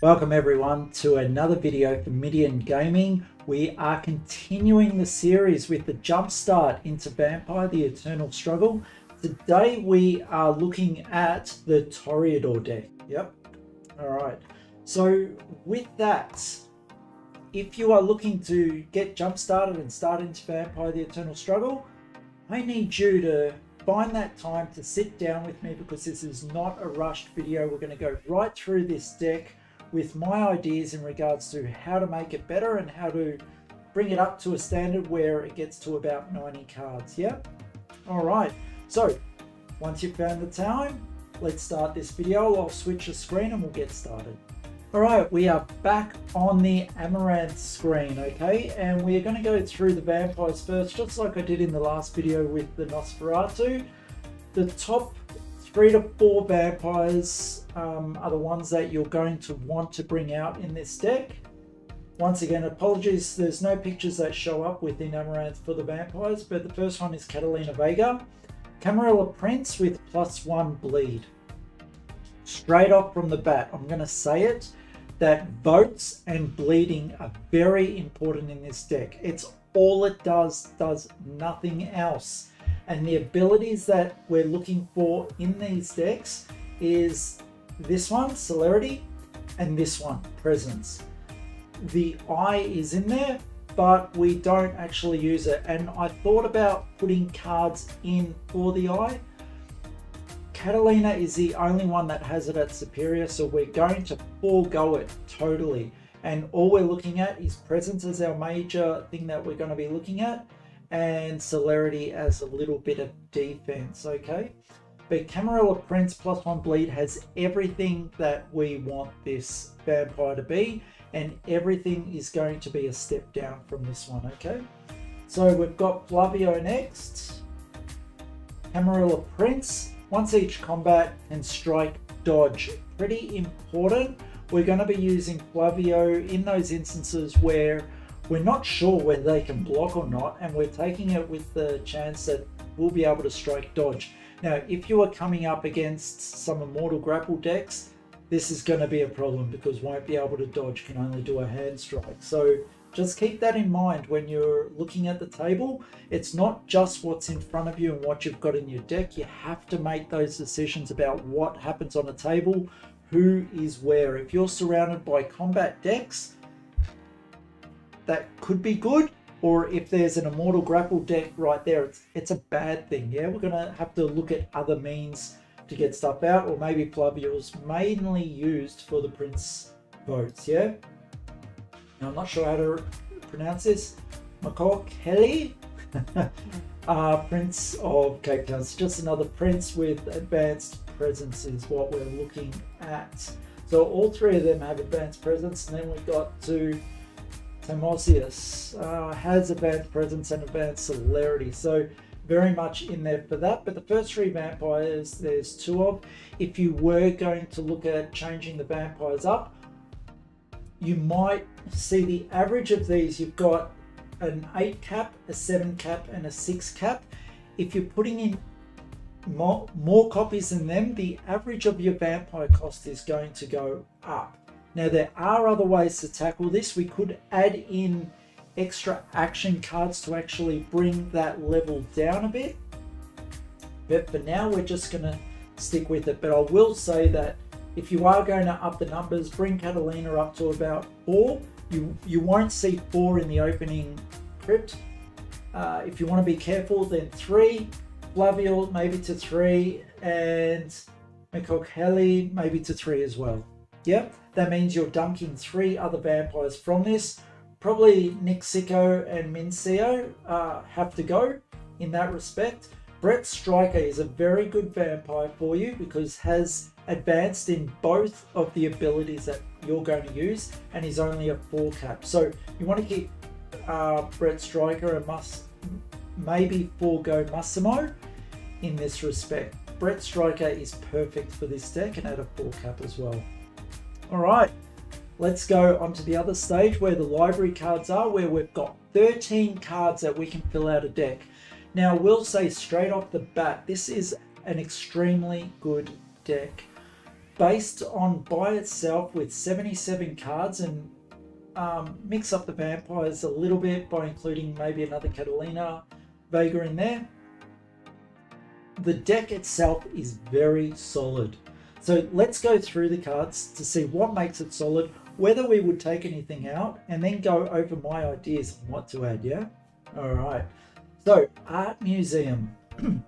Welcome everyone to another video for Midian Gaming. We are continuing the series with the Jumpstart into Vampire the Eternal Struggle. Today we are looking at the Toreador deck. Yep. Alright. So with that, if you are looking to get jump started and start into Vampire the Eternal Struggle, I need you to find that time to sit down with me because this is not a rushed video. We're going to go right through this deck with my ideas in regards to how to make it better and how to bring it up to a standard where it gets to about 90 cards. Yeah? All right. So once you've found the time, let's start this video. I'll switch the screen and we'll get started. All right, we are back on the Amaranth screen, okay? And we're gonna go through the vampires first, just like I did in the last video with the Nosferatu. The top three to four vampires um, are the ones that you're going to want to bring out in this deck. Once again, apologies, there's no pictures that show up within Amaranth for the vampires, but the first one is Catalina Vega. Camarilla Prince with plus one bleed. Straight off from the bat, I'm going to say it, that votes and bleeding are very important in this deck. It's all it does, does nothing else. And the abilities that we're looking for in these decks is this one, Celerity, and this one, Presence. The eye is in there, but we don't actually use it. And I thought about putting cards in for the eye. Catalina is the only one that has it at Superior, so we're going to forego it totally. And all we're looking at is Presence as our major thing that we're going to be looking at and celerity as a little bit of defense, okay? But Camarilla Prince plus one bleed has everything that we want this vampire to be, and everything is going to be a step down from this one, okay? So we've got Flavio next. Camarilla Prince, once each combat and strike dodge. Pretty important. We're going to be using Flavio in those instances where we're not sure whether they can block or not, and we're taking it with the chance that we'll be able to strike dodge. Now, if you are coming up against some Immortal Grapple decks, this is going to be a problem because won't be able to dodge, can only do a hand strike. So just keep that in mind when you're looking at the table. It's not just what's in front of you and what you've got in your deck. You have to make those decisions about what happens on the table, who is where. If you're surrounded by combat decks, that could be good or if there's an immortal grapple deck right there it's it's a bad thing. Yeah we're gonna have to look at other means to get stuff out or maybe Flavio's mainly used for the prince votes yeah? Now, I'm not sure how to pronounce this. McCall Kelly uh, Prince of Cape Town. It's just another prince with advanced presence is what we're looking at. So all three of them have advanced presence and then we've got to Timosius uh, has advanced presence and advanced celerity. So very much in there for that. But the first three vampires, there's two of. If you were going to look at changing the vampires up, you might see the average of these. You've got an 8 cap, a 7 cap, and a 6 cap. If you're putting in more, more copies than them, the average of your vampire cost is going to go up. Now there are other ways to tackle this. We could add in extra action cards to actually bring that level down a bit. But for now, we're just going to stick with it. But I will say that if you are going to up the numbers, bring Catalina up to about four. You, you won't see four in the opening crypt. Uh, if you want to be careful, then three. Flavio maybe to three. And McCokelly maybe to three as well. Yep, that means you're dunking three other vampires from this. Probably Nick Sicko and Mincio uh, have to go in that respect. Brett Striker is a very good vampire for you because has advanced in both of the abilities that you're going to use and he's only a 4 cap. So you want to keep uh, Brett Striker and must maybe forego Massimo in this respect. Brett Striker is perfect for this deck and at a 4 cap as well. All right, let's go on to the other stage where the library cards are, where we've got 13 cards that we can fill out a deck. Now, we'll say straight off the bat, this is an extremely good deck. based on by itself with 77 cards and um, mix up the vampires a little bit by including maybe another Catalina Vega in there. The deck itself is very solid. So let's go through the cards to see what makes it solid, whether we would take anything out, and then go over my ideas on what to add, yeah? All right. So, Art Museum.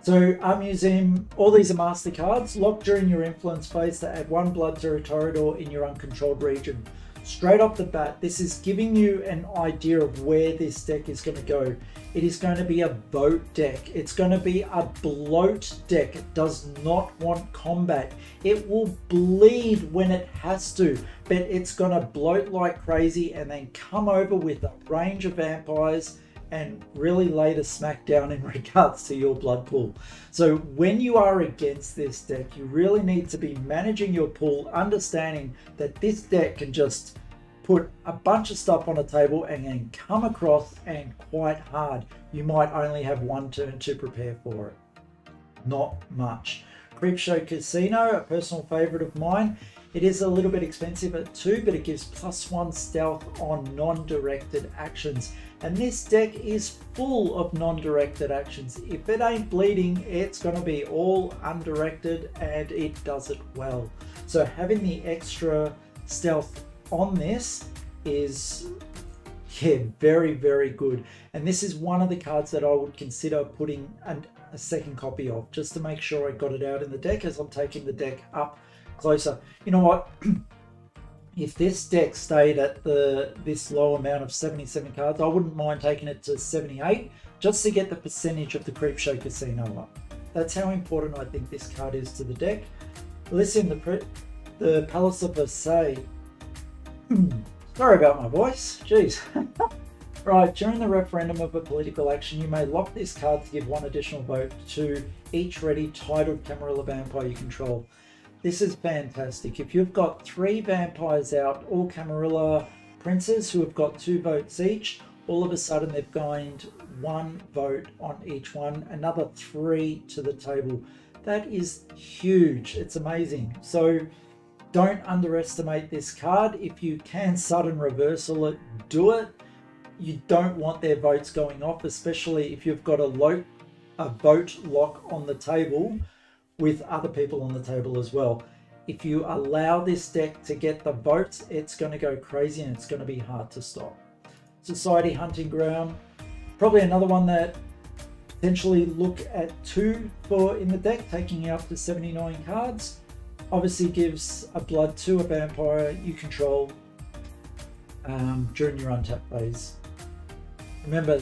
so, Art Museum, all these are master cards. Lock during your influence phase to add one blood to a Toreador in your uncontrolled region straight off the bat, this is giving you an idea of where this deck is going to go. It is going to be a boat deck. It's going to be a bloat deck. It does not want combat. It will bleed when it has to, but it's going to bloat like crazy and then come over with a range of vampires and really lay the smack down in regards to your blood pool. So when you are against this deck, you really need to be managing your pool, understanding that this deck can just put a bunch of stuff on a table and then come across and quite hard. You might only have one turn to prepare for it. Not much. Creepshow Casino, a personal favorite of mine. It is a little bit expensive at two, but it gives plus one stealth on non-directed actions. And this deck is full of non-directed actions. If it ain't bleeding, it's going to be all undirected and it does it well. So having the extra stealth on this is yeah, very, very good. And this is one of the cards that I would consider putting an, a second copy of, just to make sure I got it out in the deck as I'm taking the deck up closer. You know what? if this deck stayed at the this low amount of 77 cards, I wouldn't mind taking it to 78 just to get the percentage of the Creepshow Casino up. That's how important I think this card is to the deck. Listen, the, the Palace of Versailles. Hmm, sorry about my voice. Jeez. right, during the referendum of a political action, you may lock this card to give one additional vote to each ready titled Camarilla vampire you control. This is fantastic. If you've got three vampires out, all Camarilla princes who have got two votes each, all of a sudden they've gained one vote on each one, another three to the table. That is huge. It's amazing. So don't underestimate this card. If you can sudden reversal it, do it. You don't want their votes going off, especially if you've got a, a vote lock on the table with other people on the table as well. If you allow this deck to get the votes, it's going to go crazy and it's going to be hard to stop. Society Hunting Ground, probably another one that potentially look at two for in the deck, taking out to 79 cards. Obviously gives a blood to a vampire you control um, during your untap phase. Remember,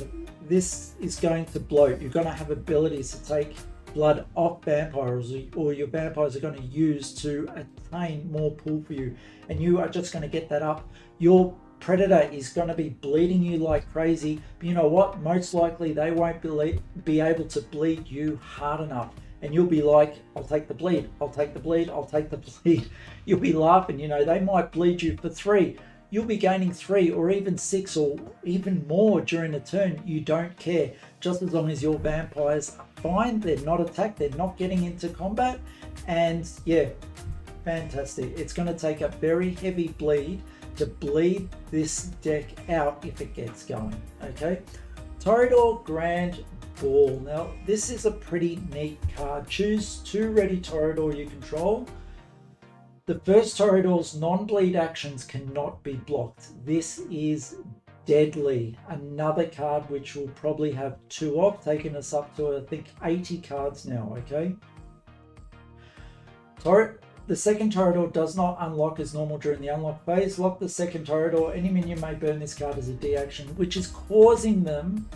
this is going to bloat. You're going to have abilities to take blood off vampires or your vampires are going to use to attain more pool for you. And you are just going to get that up. Your predator is going to be bleeding you like crazy. But you know what? Most likely they won't be, be able to bleed you hard enough. And you'll be like i'll take the bleed. I'll take the bleed. I'll take the bleed. You'll be laughing. You know they might bleed you for three you'll be gaining three or even six or even more during a turn. You don't care, just as long as your vampires are fine, they're not attacked, they're not getting into combat. And yeah, fantastic. It's going to take a very heavy bleed to bleed this deck out if it gets going. Okay, Toreador Grand Ball. Now, this is a pretty neat card. Choose two ready Toreador you control the first Toreador's non-bleed actions cannot be blocked. This is deadly. Another card which will probably have two of, taking us up to I think 80 cards now, okay? Tor the second Toreador does not unlock as normal during the unlock phase. Lock the second Toreador. Any minion may burn this card as a D action, which is causing them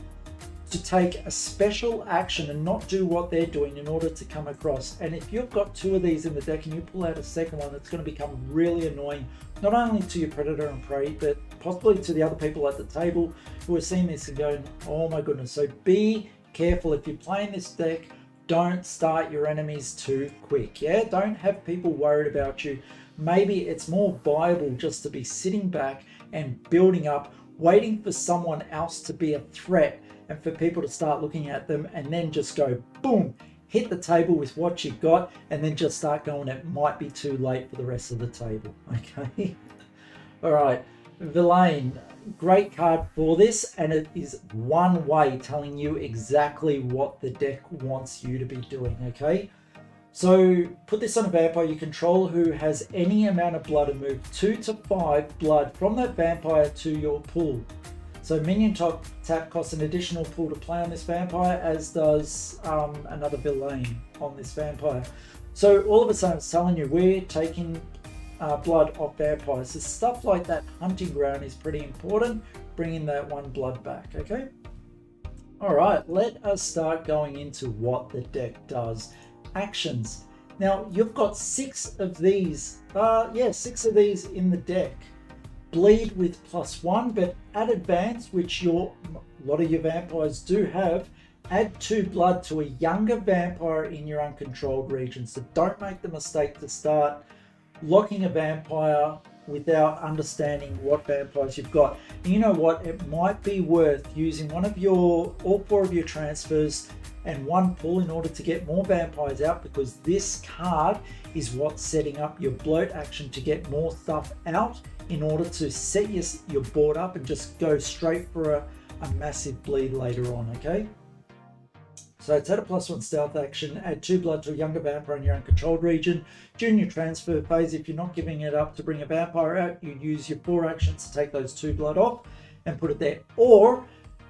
to take a special action and not do what they're doing in order to come across. And if you've got two of these in the deck and you pull out a second one, it's going to become really annoying, not only to your predator and prey, but possibly to the other people at the table who are seeing this and going, oh my goodness. So be careful if you're playing this deck. Don't start your enemies too quick. Yeah, don't have people worried about you. Maybe it's more viable just to be sitting back and building up, waiting for someone else to be a threat and for people to start looking at them and then just go boom hit the table with what you've got and then just start going. It might be too late for the rest of the table. Okay. All right. Villein, great card for this, and it is one way telling you exactly what the deck wants you to be doing. Okay. So put this on a vampire you control who has any amount of blood and move 2 to 5 blood from that vampire to your pool. So minion top tap costs an additional pool to play on this vampire, as does um, another Villein on this vampire. So all of a sudden, it's telling you we're taking uh, blood off vampires. So stuff like that hunting ground is pretty important, bringing that one blood back, okay? All right, let us start going into what the deck does. Actions. Now, you've got six of these, uh, yeah, six of these in the deck bleed with plus one, but at advance, which your a lot of your vampires do have, add two blood to a younger vampire in your uncontrolled region. So don't make the mistake to start locking a vampire without understanding what vampires you've got. And you know what? It might be worth using one of your all four of your transfers and one pull in order to get more vampires out because this card is what's setting up your bloat action to get more stuff out in order to set your, your board up and just go straight for a, a massive bleed later on, okay? So it's at a plus one stealth action, add two blood to a younger vampire in your uncontrolled region. During your transfer phase, if you're not giving it up to bring a vampire out, you use your four actions to take those two blood off and put it there. Or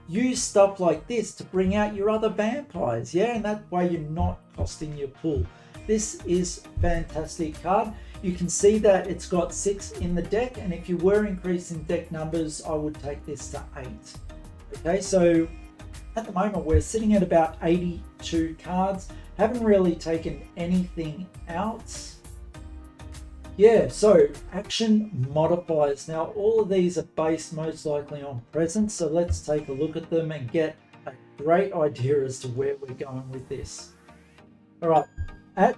use stuff like this to bring out your other vampires, yeah? And that way you're not costing your pool. This is fantastic card. You can see that it's got six in the deck, and if you were increasing deck numbers, I would take this to eight. Okay, so at the moment we're sitting at about 82 cards. Haven't really taken anything out. Yeah, so action modifiers. Now all of these are based most likely on presence, so let's take a look at them and get a great idea as to where we're going with this. All right, at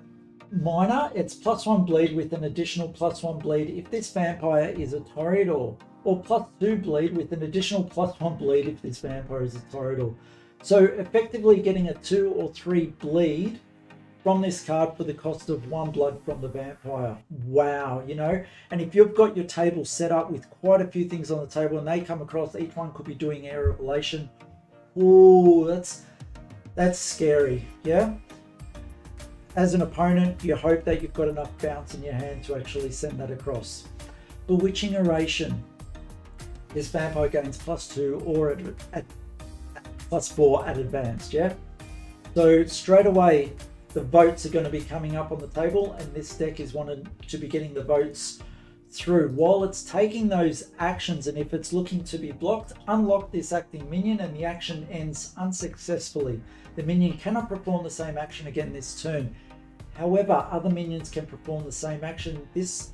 minor, it's plus one bleed with an additional plus one bleed if this vampire is a Toreador, or plus two bleed with an additional plus one bleed if this vampire is a Toreador. So effectively getting a two or three bleed from this card for the cost of one blood from the vampire. Wow, you know, and if you've got your table set up with quite a few things on the table and they come across, each one could be doing Aire of Elation. Oh, that's that's scary, yeah? As an opponent, you hope that you've got enough bounce in your hand to actually send that across. Bewitching Oration. This vampire gains plus two or at, at plus four at advanced, yeah? So straight away, the votes are going to be coming up on the table and this deck is wanted to be getting the votes through. While it's taking those actions and if it's looking to be blocked, unlock this acting minion and the action ends unsuccessfully. The minion cannot perform the same action again this turn. However, other minions can perform the same action. This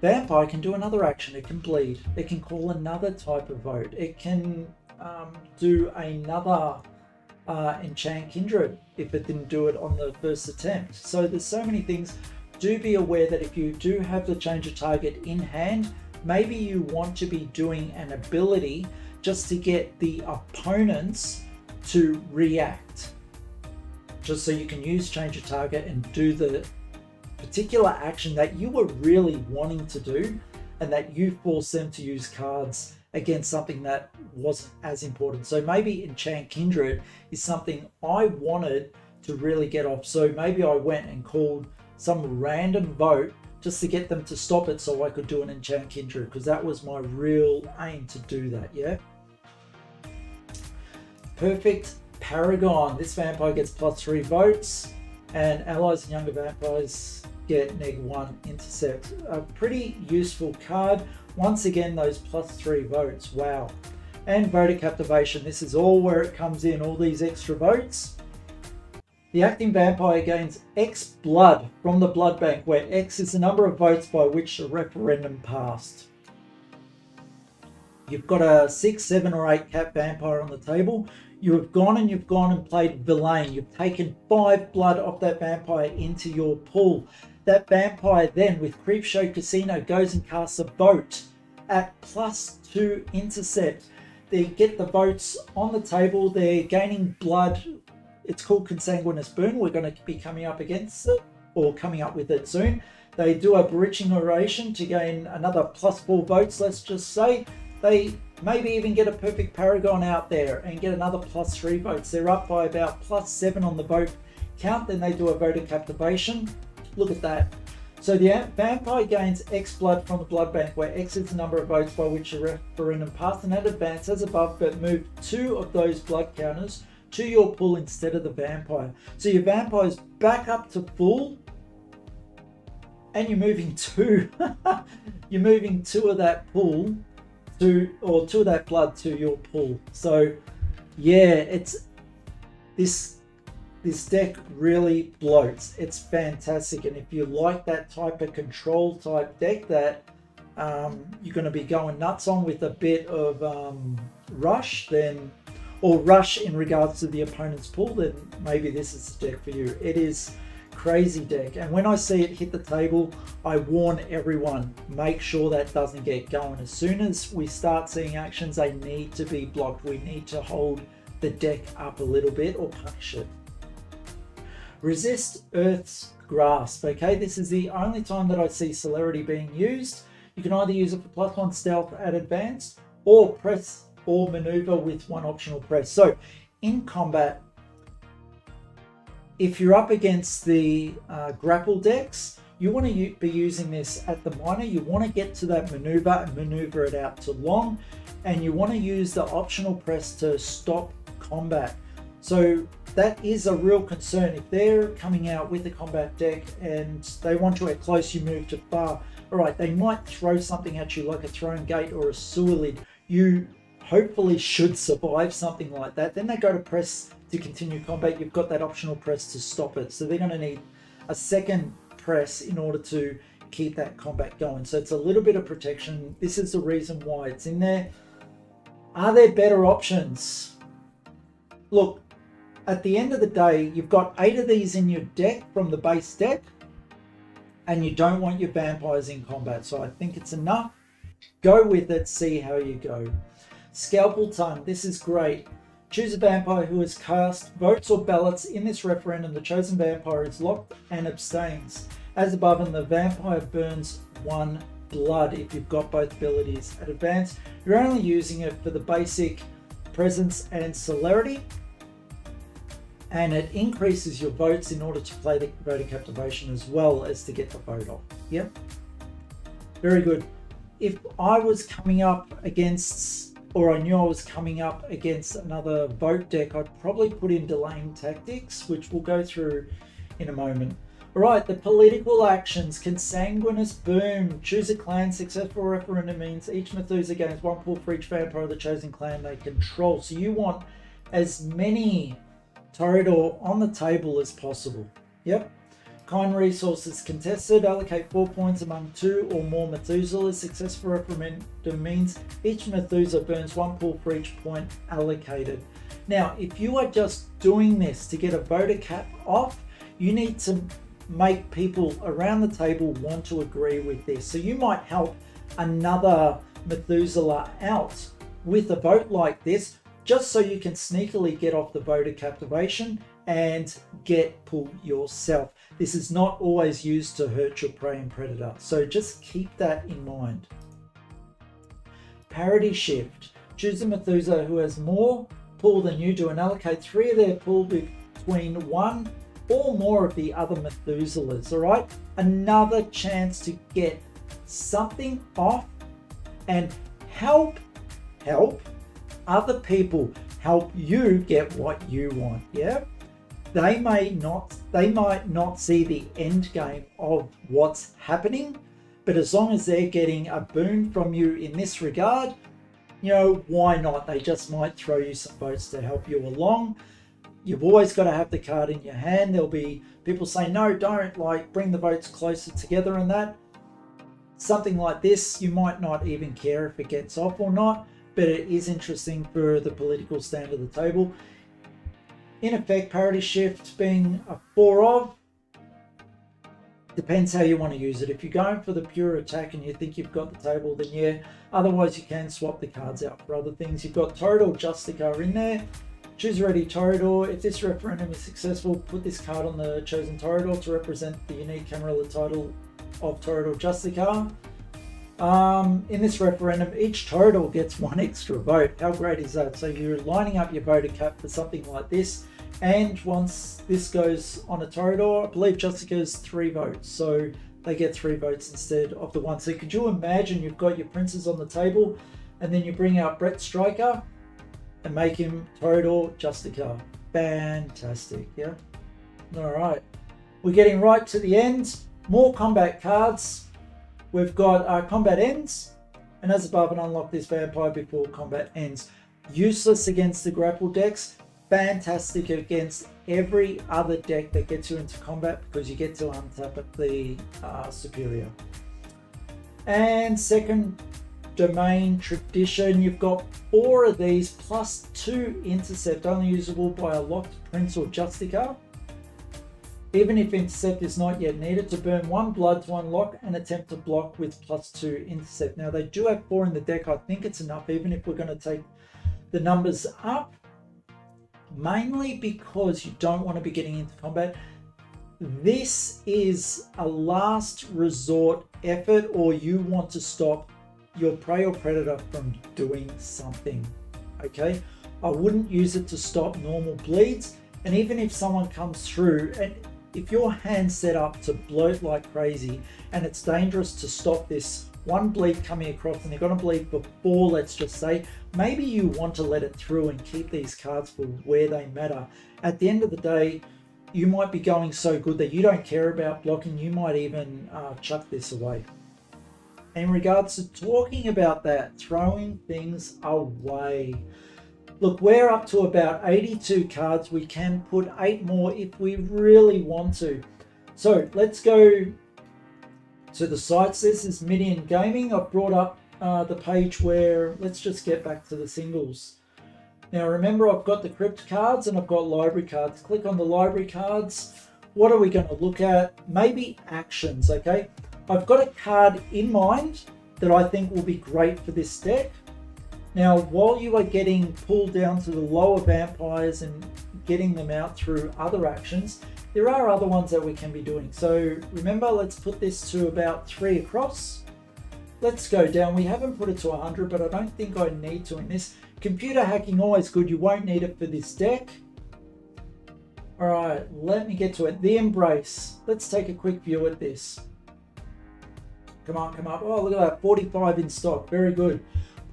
vampire can do another action. It can bleed. It can call another type of vote. It can um, do another uh, enchant kindred if it didn't do it on the first attempt. So there's so many things. Do be aware that if you do have the change of target in hand, maybe you want to be doing an ability just to get the opponents to react. Just so you can use change of target and do the particular action that you were really wanting to do and that you force them to use cards against something that wasn't as important. So maybe Enchant Kindred is something I wanted to really get off. So maybe I went and called some random vote just to get them to stop it so I could do an Enchant Kindred because that was my real aim to do that, yeah? Perfect Paragon. This vampire gets plus three votes and allies and younger vampires get neg one intercept. A pretty useful card. Once again, those plus three votes. Wow. And voter captivation. This is all where it comes in, all these extra votes. The acting vampire gains X blood from the blood bank, where X is the number of votes by which the referendum passed. You've got a 6, 7 or 8 cat vampire on the table. You have gone and you've gone and played Villein. You've taken 5 blood off that vampire into your pool. That vampire then, with Creepshow Casino, goes and casts a vote at plus 2 intercept. They get the votes on the table. They're gaining blood it's called Consanguineous Boon. We're going to be coming up against it or coming up with it soon. They do a Bewitching Oration to gain another plus four votes, let's just say. They maybe even get a perfect Paragon out there and get another plus three votes. They're up by about plus seven on the vote count. Then they do a voter captivation. Look at that. So the vampire gains X blood from the blood bank, where X is the number of votes by which a referendum passed and that advance as above, but move two of those blood counters to your pool instead of the vampire. So your vampire is back up to full, and you're moving two. you're moving two of that pool to, or two of that blood to your pool. So yeah, it's this this deck really bloats. It's fantastic. And if you like that type of control type deck that um, you're going to be going nuts on with a bit of um, rush, then or rush in regards to the opponent's pool, then maybe this is the deck for you. It is crazy deck. And when I see it hit the table, I warn everyone, make sure that doesn't get going. As soon as we start seeing actions, they need to be blocked. We need to hold the deck up a little bit or punish it. Resist Earth's Grasp. Okay, this is the only time that I see Celerity being used. You can either use it for plus one stealth at advanced or press or maneuver with one optional press. So in combat, if you're up against the uh, grapple decks, you want to be using this at the minor. You want to get to that maneuver and maneuver it out to long. And you want to use the optional press to stop combat. So that is a real concern. If they're coming out with a combat deck and they want to at close, you move to far. All right, they might throw something at you like a thrown gate or a sewer lid. You hopefully should survive something like that. Then they go to press to continue combat. You've got that optional press to stop it. So they're going to need a second press in order to keep that combat going. So it's a little bit of protection. This is the reason why it's in there. Are there better options? Look, at the end of the day, you've got eight of these in your deck from the base deck, and you don't want your vampires in combat. So I think it's enough. Go with it, see how you go. Scalpel Tongue, this is great. Choose a vampire who has cast votes or ballots in this referendum. The chosen vampire is locked and abstains. As above, and the vampire burns one blood if you've got both abilities. At advanced, you're only using it for the basic presence and celerity and it increases your votes in order to play the voter captivation as well as to get the vote off. Yep. Very good. If I was coming up against, or I knew I was coming up against another vote deck, I'd probably put in delaying tactics, which we'll go through in a moment. All right, the political actions. Consanguineous Boon. Choose a clan. Successful referendum means each Methuselah gains one pool for each vampire of the chosen clan they control. So you want as many Toreador on the table as possible. Yep. Kine Resources Contested. Allocate four points among two or more Methuselahs. Successful referendum means each Methuselah burns one pool for each point allocated. Now, if you are just doing this to get a voter cap off, you need to make people around the table want to agree with this. So you might help another Methuselah out with a vote like this just so you can sneakily get off the voter captivation and get pull yourself. This is not always used to hurt your prey and predator, so just keep that in mind. Parity shift. Choose a Methuselah who has more pull than you do and allocate three of their pull between one or more of the other Methuselahs, alright? Another chance to get something off and help, help other people help you get what you want. Yeah. They may not they might not see the end game of what's happening, but as long as they're getting a boon from you in this regard, you know, why not? They just might throw you some votes to help you along. You've always got to have the card in your hand. There'll be people say, no, don't like bring the votes closer together and that. Something like this, you might not even care if it gets off or not but it is interesting for the political stand of the table. In effect, parity shift being a four of, depends how you want to use it. If you're going for the pure attack and you think you've got the table, then yeah. Otherwise, you can swap the cards out for other things. You've got Toreador Justicar in there. Choose ready Toreador. If this referendum is successful, put this card on the chosen Toreador to represent the unique Camarilla title of Toreador Justicar. Um, in this referendum, each Toreador gets one extra vote. How great is that? So you're lining up your voter cap for something like this. And once this goes on a Toreador, I believe Jessica's three votes. So they get three votes instead of the one. So could you imagine you've got your princes on the table and then you bring out Brett Striker and make him Toreador Justicar. Fantastic, yeah? All right. We're getting right to the end. More combat cards. We've got uh, combat ends. And as above, and unlock this vampire before combat ends. Useless against the grapple decks. Fantastic against every other deck that gets you into combat because you get to untap at the uh, superior. And second domain tradition, you've got four of these plus two intercept, only usable by a locked prince or justicar. Even if intercept is not yet needed, to burn one blood to unlock and attempt to block with plus two intercept. Now they do have four in the deck. I think it's enough, even if we're going to take the numbers up. Mainly because you don't want to be getting into combat. This is a last resort effort or you want to stop your prey or predator from doing something. Okay, I wouldn't use it to stop normal bleeds. And even if someone comes through and if your hand's set up to bloat like crazy and it's dangerous to stop this one bleed coming across and they're going to bleed before, let's just say, maybe you want to let it through and keep these cards for where they matter. At the end of the day, you might be going so good that you don't care about blocking, you might even uh, chuck this away. In regards to talking about that, throwing things away. Look, we're up to about 82 cards. We can put eight more if we really want to. So let's go to the sites. This is Midian Gaming. I've brought up uh, the page where, let's just get back to the singles. Now remember I've got the crypt cards and I've got library cards. Click on the library cards. What are we going to look at? Maybe actions, okay? I've got a card in mind that I think will be great for this deck. Now, while you are getting pulled down to the lower vampires and getting them out through other actions, there are other ones that we can be doing. So remember, let's put this to about three across. Let's go down. We haven't put it to 100, but I don't think I need to in this. Computer hacking, always good. You won't need it for this deck. All right, let me get to it. The Embrace. Let's take a quick view at this. Come on, come on. Oh, look at that. 45 in stock. Very good.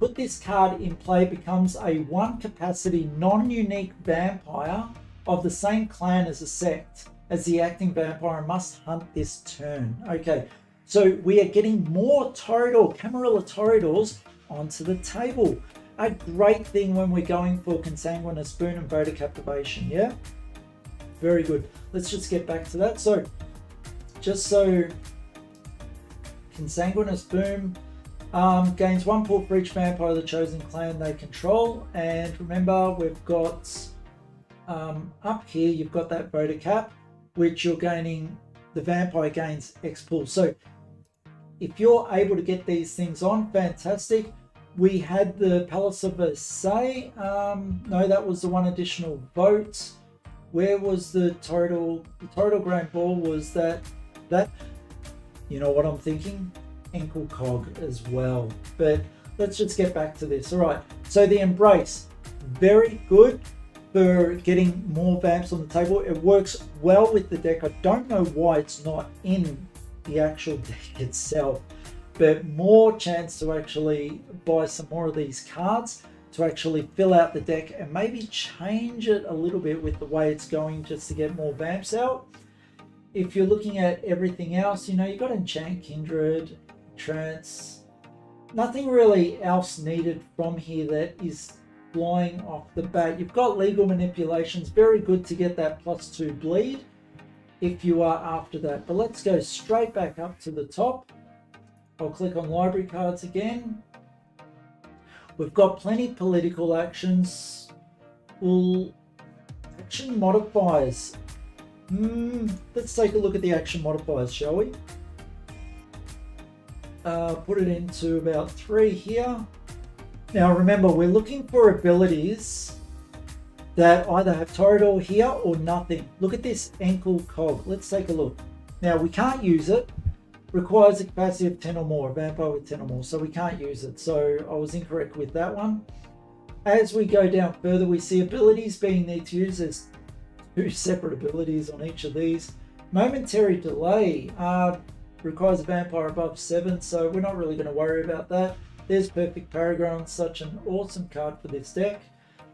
Put this card in play becomes a one capacity non-unique vampire of the same clan as a sect as the acting vampire must hunt this turn. Okay, so we are getting more Toreador, Camarilla Toreadors onto the table. A great thing when we're going for Consanguineous Boon and Voter Captivation, yeah? Very good. Let's just get back to that. So, just so Consanguineous Boon um, gains one pull for each vampire of the chosen clan they control. And remember, we've got um, up here, you've got that voter cap, which you're gaining, the vampire gains X pull. So if you're able to get these things on, fantastic. We had the Palace of Versailles. Um, no, that was the one additional vote. Where was the total? The total grand ball was that that. You know what I'm thinking? Ankle cog as well. But let's just get back to this. All right, so the embrace, very good for getting more vamps on the table. It works well with the deck. I don't know why it's not in the actual deck itself, but more chance to actually buy some more of these cards to actually fill out the deck and maybe change it a little bit with the way it's going just to get more vamps out. If you're looking at everything else, you know, you've got Enchant Kindred, trance. Nothing really else needed from here that is flying off the bat. You've got legal manipulations, very good to get that plus two bleed if you are after that. But let's go straight back up to the top. I'll click on library cards again. We've got plenty political actions. We'll action modifiers. Hmm, let's take a look at the action modifiers, shall we? Uh, put it into about three here. Now remember, we're looking for abilities that either have Toreador here or nothing. Look at this ankle cog. Let's take a look. Now we can't use it. Requires a capacity of 10 or more, vampire with 10 or more, so we can't use it. So I was incorrect with that one. As we go down further, we see abilities being need to use. There's two separate abilities on each of these. Momentary delay uh, requires a vampire above 7, so we're not really going to worry about that. There's Perfect Paragon, such an awesome card for this deck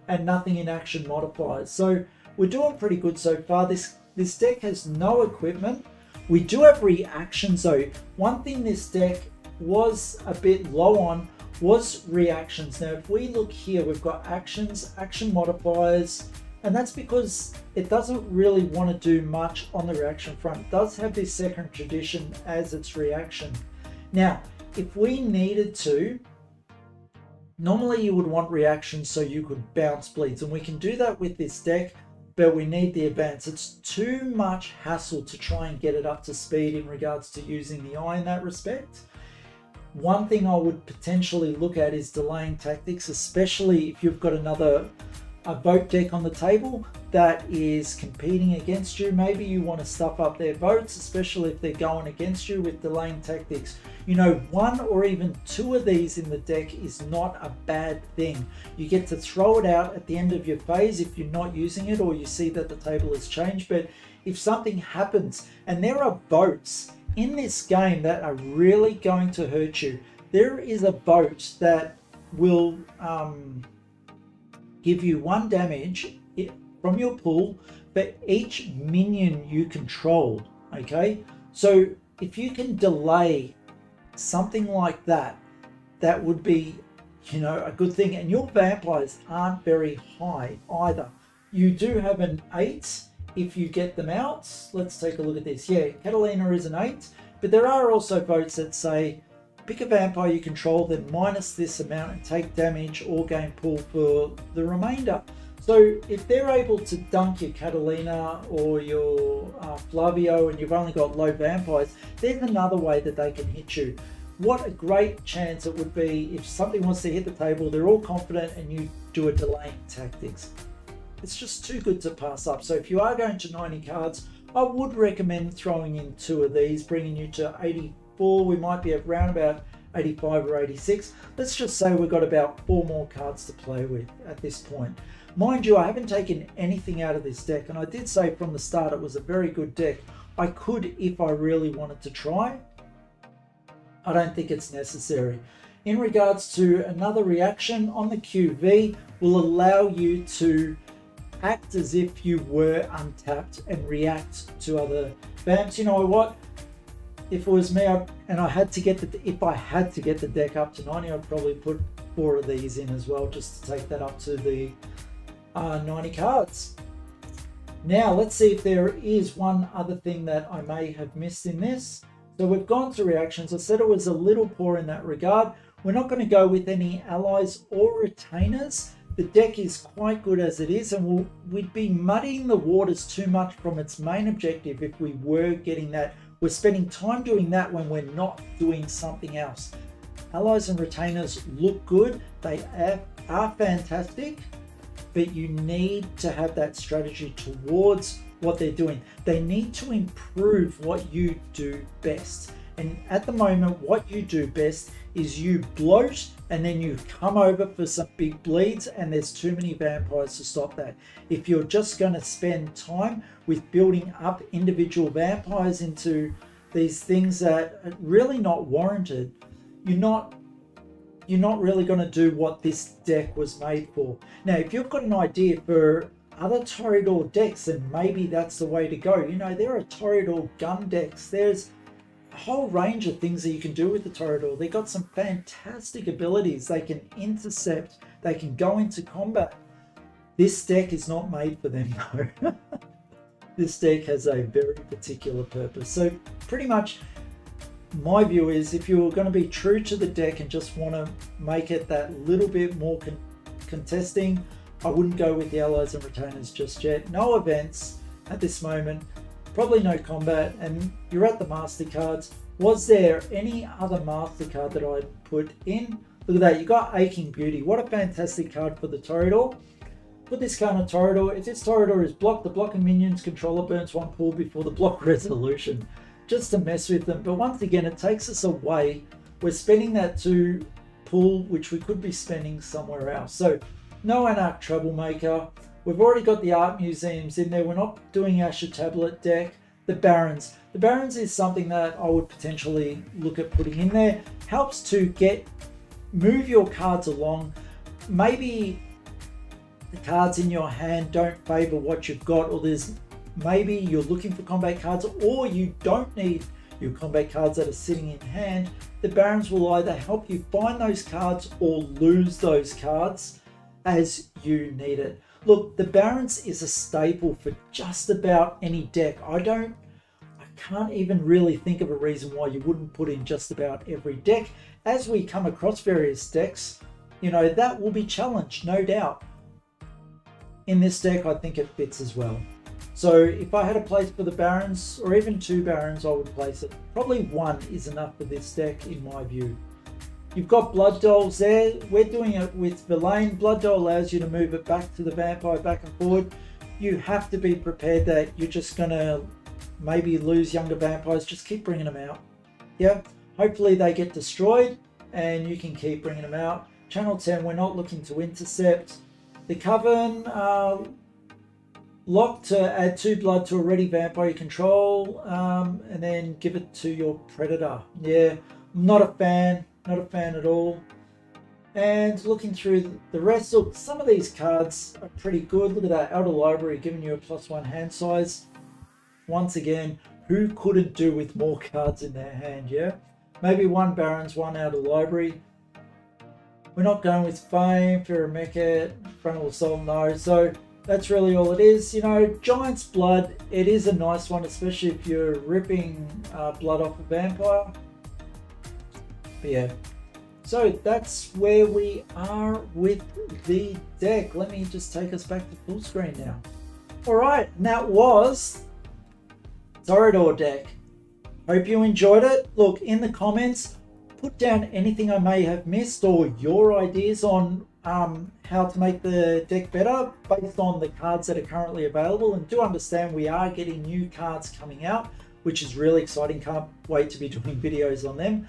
and nothing in action modifiers. So we're doing pretty good so far. This, this deck has no equipment. We do have reactions though. One thing this deck was a bit low on was reactions. Now if we look here, we've got actions, action modifiers, and that's because it doesn't really want to do much on the reaction front. It does have this second tradition as its reaction. Now, if we needed to, Normally you would want reactions so you could bounce bleeds and we can do that with this deck but we need the advance. It's too much hassle to try and get it up to speed in regards to using the eye in that respect. One thing I would potentially look at is delaying tactics, especially if you've got another a vote deck on the table that is competing against you. Maybe you want to stuff up their votes, especially if they're going against you with delaying tactics. You know, one or even two of these in the deck is not a bad thing. You get to throw it out at the end of your phase if you're not using it or you see that the table has changed. But if something happens, and there are votes in this game that are really going to hurt you, there is a vote that will. Um, give you one damage from your pool for each minion you control. Okay, so if you can delay something like that, that would be, you know, a good thing. And your vampires aren't very high either. You do have an 8 if you get them out. Let's take a look at this. Yeah, Catalina is an 8, but there are also votes that say Pick a vampire you control, then minus this amount and take damage or gain pull for the remainder. So if they're able to dunk your Catalina or your uh, Flavio and you've only got low vampires, there's another way that they can hit you. What a great chance it would be if something wants to hit the table, they're all confident and you do a delaying tactics. It's just too good to pass up. So if you are going to 90 cards, I would recommend throwing in two of these, bringing you to 80 four, we might be around about 85 or 86. Let's just say we've got about four more cards to play with at this point. Mind you, I haven't taken anything out of this deck, and I did say from the start it was a very good deck. I could if I really wanted to try. I don't think it's necessary. In regards to another reaction on the Qui Vive will allow you to act as if you were untapped and react to other vamps. You know what? If it was me I, and I had to get the if I had to get the deck up to 90 I'd probably put four of these in as well just to take that up to the uh, 90 cards. Now let's see if there is one other thing that I may have missed in this. So we've gone through reactions. I said it was a little poor in that regard. We're not going to go with any allies or retainers. The deck is quite good as it is and we'll, we'd be muddying the waters too much from its main objective if we were getting that we're spending time doing that when we're not doing something else. Allies and retainers look good, they are, fantastic, but you need to have that strategy towards what they're doing. They need to improve what you do best. And at the moment, what you do best is you bloat and then you come over for some big bleeds and there's too many vampires to stop that. If you're just going to spend time with building up individual vampires into these things that are really not warranted, you're not you're not really going to do what this deck was made for. Now, if you've got an idea for other Toreador decks, then maybe that's the way to go. You know, there are Toreador gun decks. There's whole range of things that you can do with the Toreador. They've got some fantastic abilities. They can intercept, they can go into combat. This deck is not made for them though. this deck has a very particular purpose. So pretty much my view is if you're going to be true to the deck and just want to make it that little bit more con contesting, I wouldn't go with the allies and retainers just yet. No events at this moment probably no combat, and you're at the master cards. Was there any other master card that I'd put in? Look at that, you got Aching Beauty. What a fantastic card for the Toreador. put this card on Toreador. If this Toreador is blocked, the blocking minion's controller burns one pool before the block resolution, just to mess with them. But once again, it takes us away. We're spending that to pool, which we could be spending somewhere else. So no Anarch Troublemaker. We've already got the art museums in there. We're not doing Ashur Tablet deck. The Barrens. The Barrens is something that I would potentially look at putting in there. Helps to get move your cards along. Maybe the cards in your hand don't favor what you've got, or there's maybe you're looking for combat cards, or you don't need your combat cards that are sitting in hand. The Barrens will either help you find those cards or lose those cards as you need it. Look, the Barrens is a staple for just about any deck. I don't, I can't even really think of a reason why you wouldn't put in just about every deck. As we come across various decks, you know, that will be challenged, no doubt. In this deck, I think it fits as well. So if I had a place for the Barrens, or even two Barrens, I would place it. Probably one is enough for this deck, in my view. You've got Blood Dolls there. We're doing it with Verlaine. Blood Doll allows you to move it back to the vampire, back and forward. You have to be prepared that you're just going to maybe lose younger vampires. Just keep bringing them out. Yeah, hopefully they get destroyed and you can keep bringing them out. Channel 10, we're not looking to intercept. The Coven, uh, lock to add two blood to a ready vampire you control um, and then give it to your predator. Yeah, I'm not a fan. Not a fan at all. And looking through the rest, look, some of these cards are pretty good. Look at that, Outer Library giving you a plus one hand size. Once again, who couldn't do with more cards in their hand, yeah? Maybe one Barrens, one Outer Library. We're not going with Fame, Pheromecha, Frontal Assault, no. So that's really all it is. You know, Giant's Blood, it is a nice one, especially if you're ripping uh, blood off a vampire. But yeah, so that's where we are with the deck. Let me just take us back to full screen now. All right, and that was Toreador deck. Hope you enjoyed it. Look, in the comments, put down anything I may have missed or your ideas on um, how to make the deck better based on the cards that are currently available. And do understand we are getting new cards coming out, which is really exciting. Can't wait to be doing videos on them.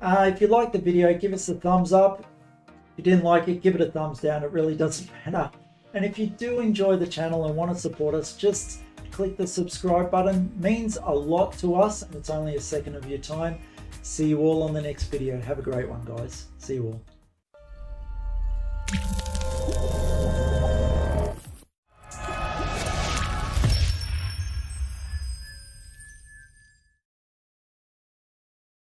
Uh, if you liked the video, give us a thumbs up. If you didn't like it, give it a thumbs down. It really doesn't matter. And if you do enjoy the channel and want to support us, just click the subscribe button. Means a lot to us, and it's only a second of your time. See you all on the next video. Have a great one, guys. See you all.